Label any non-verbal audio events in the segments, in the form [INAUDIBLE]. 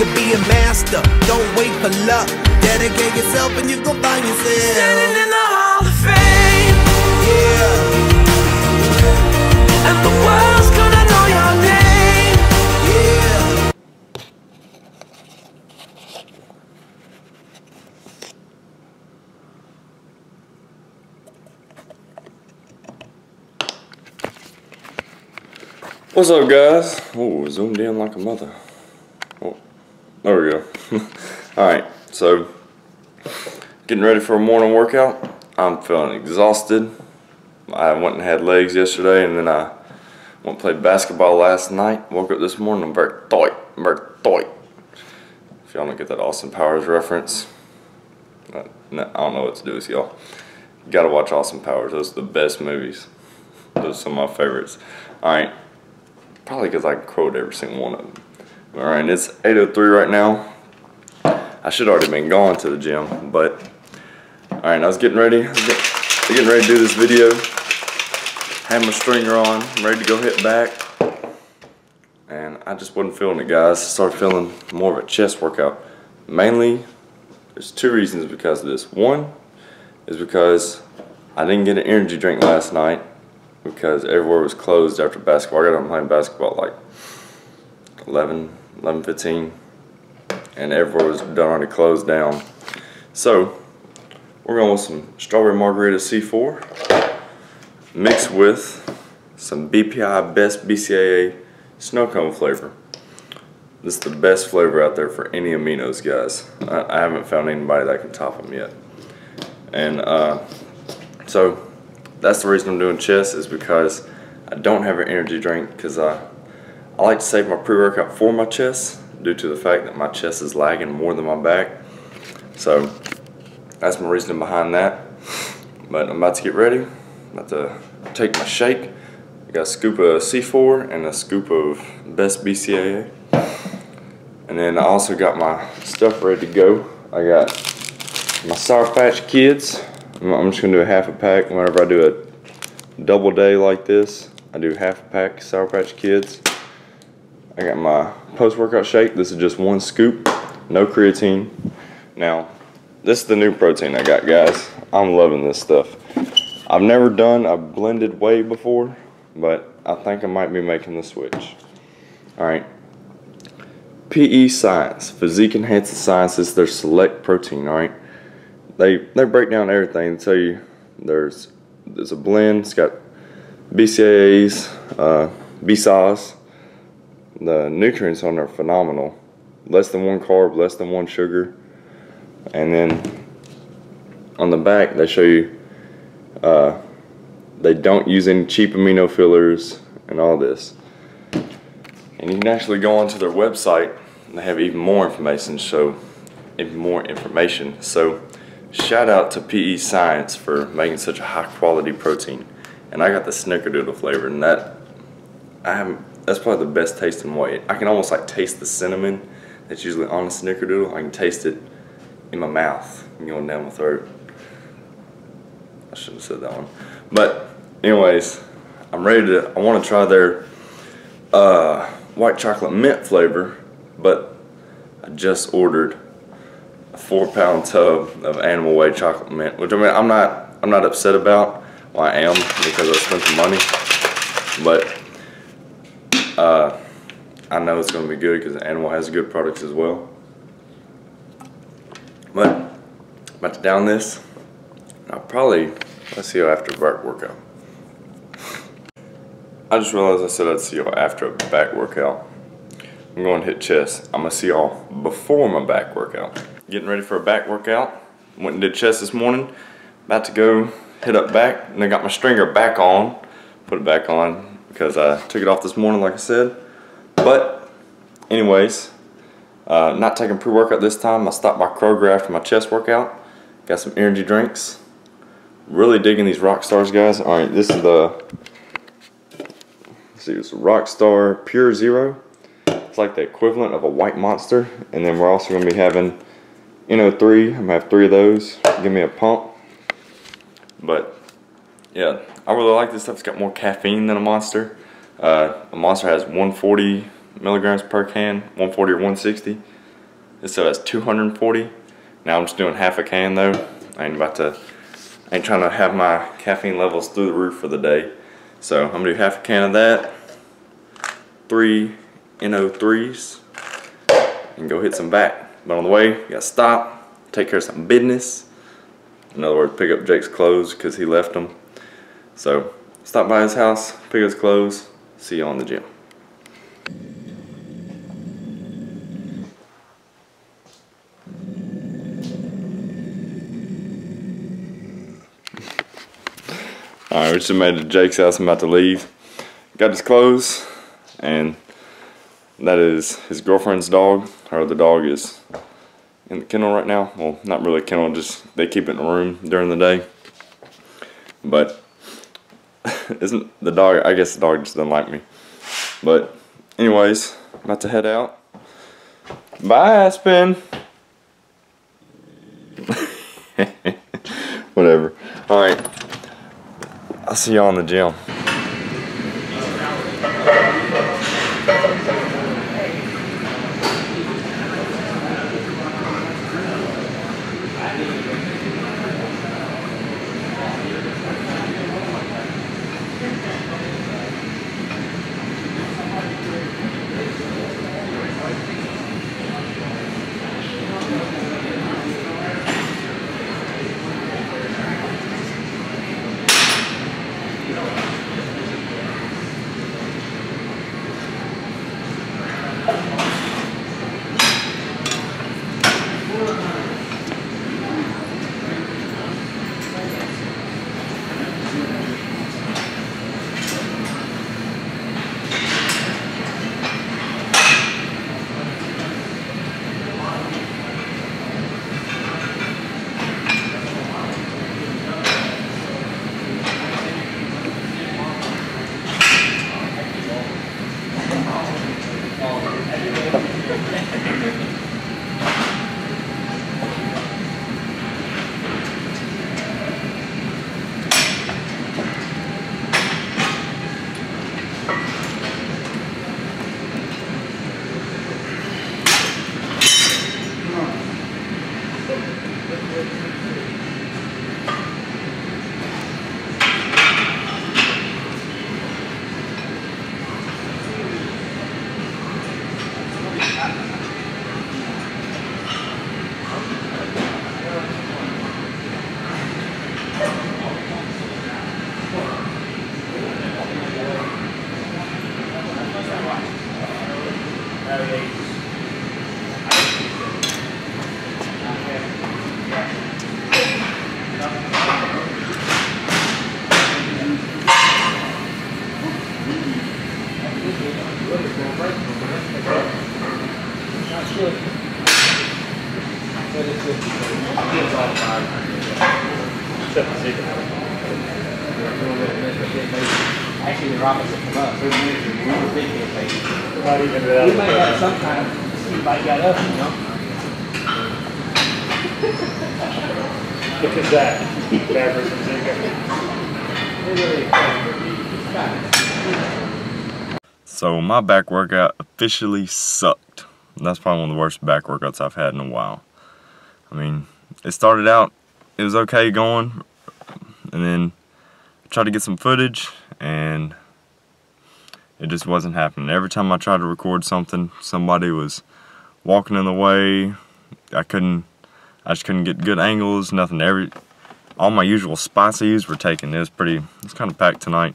to be a master. Don't wait for luck. Dedicate yourself and you gon' find yourself. Standing in the Hall of Fame, Yeah, and the world's gonna know your name. yeah. What's up, guys? Oh, zoomed in like a mother. There we go. [LAUGHS] Alright, so getting ready for a morning workout. I'm feeling exhausted. I went and had legs yesterday, and then I went and played basketball last night. Woke up this morning, I'm very tight. Very tight. If y'all don't get that Austin Powers reference, uh, I, no, I don't know what to do with y'all. You gotta watch Austin Powers. Those are the best movies. Those are some of my favorites. Alright, Probably because I quote every single one of them. All right, it's 8.03 right now. I should already been gone to the gym, but all right, I was getting ready. Was get- getting ready to do this video. Had my stringer on, ready to go hit back. And I just wasn't feeling it, guys. Started feeling more of a chest workout. Mainly, there's two reasons because of this. One is because I didn't get an energy drink last night because everywhere was closed after basketball. I got done playing basketball like 11, 11, 15, and everywhere was done already closed down. So we're going with some strawberry margarita C4 mixed with some BPI Best BCAA snow cone flavor. This is the best flavor out there for any aminos, guys. I, I haven't found anybody that can top them yet. And uh, so that's the reason I'm doing chest is because I don't have an energy drink because I, I like to save my pre-workout for my chest due to the fact that my chest is lagging more than my back. So that's my reasoning behind that. But I'm about to get ready. I'm about to take my shake. I got a scoop of C4 and a scoop of Best BCAA. And then I also got my stuff ready to go. I got my Sour Patch Kids. I'm just gonna do a half a pack whenever I do a double day like this. I do half a pack Sour Patch Kids. I got my post-workout shake. This is just one scoop, no creatine. Now, this is the new protein I got, guys. I'm loving this stuff. I've never done a blended whey before, but I think I might be making the switch. All right. PE Science, Physique Enhancing Sciences, their select protein, all right? they they break down everything. They tell you there's there's a blend. It's got BCAAs, uh, BSAs. The nutrients on there are phenomenal. Less than one carb, less than one sugar, and then on the back they show you uh, they don't use any cheap amino fillers and all this. And you can actually go onto their website and they have even more information. So even more information. So Shout out to PE Science for making such a high quality protein. And I got the snickerdoodle flavor and that I haven't that's probably the best tasting white. I can almost like taste the cinnamon that's usually on a snickerdoodle. I can taste it in my mouth and going down my throat. I should have said that one. But anyways, I'm ready to I want to try their uh, white chocolate mint flavor, but I just ordered a four pound tub of animal whey chocolate mint, which I mean I'm not I'm not upset about. Well, I am because I spent the money, but uh, I know it's going to be good because Animal has good products as well. But about to down this. I'll probably let's see you after back workout. I just realized I said I'd see y'all after a back workout. I'm going to hit chest. I'm gonna see y'all before my back workout. Getting ready for a back workout. Went and did chest this morning. About to go hit up back and I got my stringer back on. Put it back on because I took it off this morning like I said. But anyways, uh, not taking pre-workout this time. I stopped by Kroger after my chest workout. Got some energy drinks. Really digging these Rockstars guys. All right, this is the, see, it's Rockstar Pure Zero. It's like the equivalent of a white monster. And then we're also going to be having NO3. I'm to have three of those. Give me a pump. But yeah, I really like this stuff. It's got more caffeine than a monster. Uh, a monster has 140 milligrams per can, 140 or 160. It still has 240. Now I'm just doing half a can though. I ain't about to, I ain't trying to have my caffeine levels through the roof for the day. So I'm gonna do half a can of that. Three NO3s and go hit some back. But on the way, you gotta stop, take care of some business. In other words, pick up Jake's clothes because he left them. So stop by his house, pick his clothes, see you on the gym. [LAUGHS] Alright, we just made it to Jake's house. I'm about to leave. Got his clothes, and that is his girlfriend's dog. Her other dog is in the kennel right now. Well, not really kennel, just they keep it in the room during the day. But [LAUGHS] isn't the dog, I guess the dog just doesn't like me. But anyways, about to head out. Bye, Aspen. [LAUGHS] Whatever. Alright. I'll see y'all in the gym. Actually, the rockets have come up. Three minutes, and we were thinking if they, Not even we without have some kind of, see if I got up, you know? Look at that. Backwards and zigzag. So my back workout officially sucked. That's probably one of the worst back workouts I've had in a while. I mean, it started out, it was okay going, and then I tried to get some footage, and it just wasn't happening. Every time I tried to record something, somebody was walking in the way. I couldn't, I just couldn't get good angles, nothing. Every, all my usual spots I were taken. It was pretty, it's kind of packed tonight,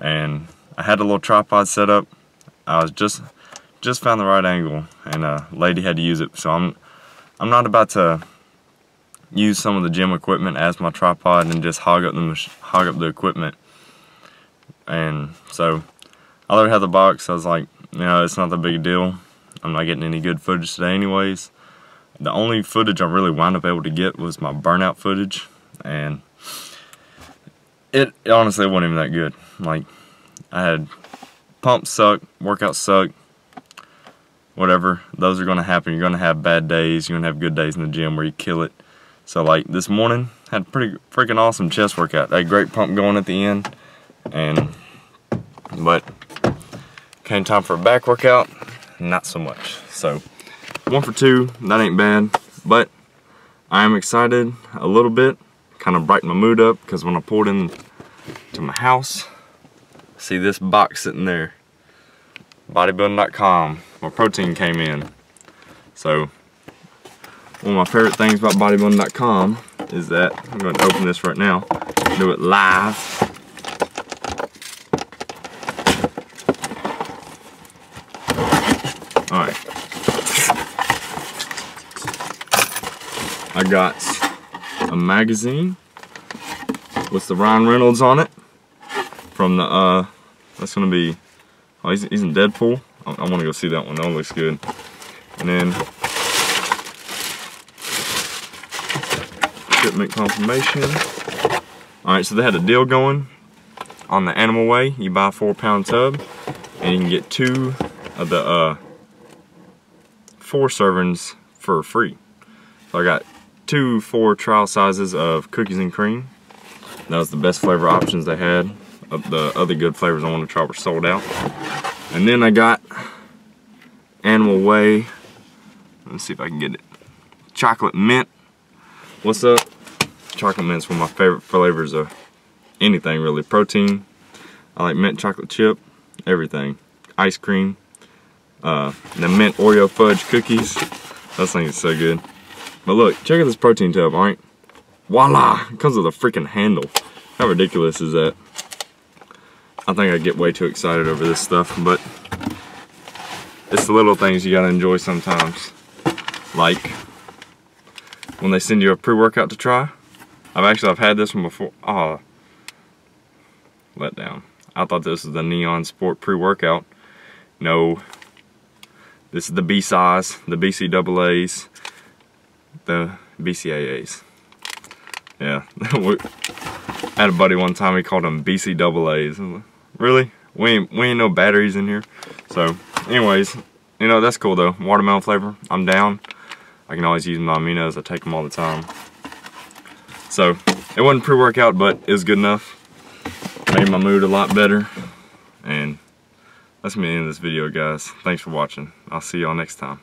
and I had a little tripod set up. I was just just found the right angle, and a lady had to use it. So I'm I'm not about to use some of the gym equipment as my tripod and just hog up the hog up the equipment. And so I already had the box. I was like, you know, it's not that big a deal. I'm not getting any good footage today, anyways. The only footage I really wound up able to get was my burnout footage, and it, it honestly wasn't even that good. Like I had pumps suck, workouts suck, whatever. Those are going to happen. You're going to have bad days. You're going to have good days in the gym where you kill it. So like this morning, had a pretty freaking awesome chest workout. Had a great pump going at the end, and but came time for a back workout, not so much. So one for two, that ain't bad. But I am excited a little bit. Kind of brighten my mood up because when I pulled in to my house, see this box sitting there. Bodybuilding.com. My protein came in. So one of my favorite things about bodybuilding.com is that I'm going to open this right now. Do it live. Alright. I got a magazine with the Ryan Reynolds on it from the, uh, that's gonna be, oh, he's, he's in Deadpool. I, I wanna go see that one, that one looks good. And then, shipment confirmation. Alright, so they had a deal going on the Animal Whey. You buy a four pound tub and you can get two of the, uh, four servings for free. So I got two four trial sizes of cookies and cream. That was the best flavor options they had. Uh, the other good flavors I wanted to try were sold out. And then I got Animal Whey. Let's see if I can get it. Chocolate mint. What's up? Chocolate mint's one of my favorite flavors of anything really. Protein. I like mint chocolate chip. Everything. Ice cream uh, the mint Oreo fudge cookies. That things are so good. But look, check out this protein tub, alright? Voila! It comes with a freaking handle. How ridiculous is that? I think I get way too excited over this stuff, but it's the little things you gotta enjoy sometimes. Like when they send you a pre-workout to try. I've actually I've had this one before. Ah. Oh, let down. I thought this was the Neon Sport pre-workout. No, this is the B size, the BCAAs, the BCAAs. Yeah, [LAUGHS] I had a buddy one time, he called them BCAAs. Really? We ain't, we ain't no batteries in here. So, anyways, you know, that's cool though. Watermelon flavor, I'm down. I can always use my aminos, I take them all the time. So, it wasn't pre-workout, but it was good enough. Made my mood a lot better. And that's me end this video, guys. Thanks for watching. I'll see y'all next time.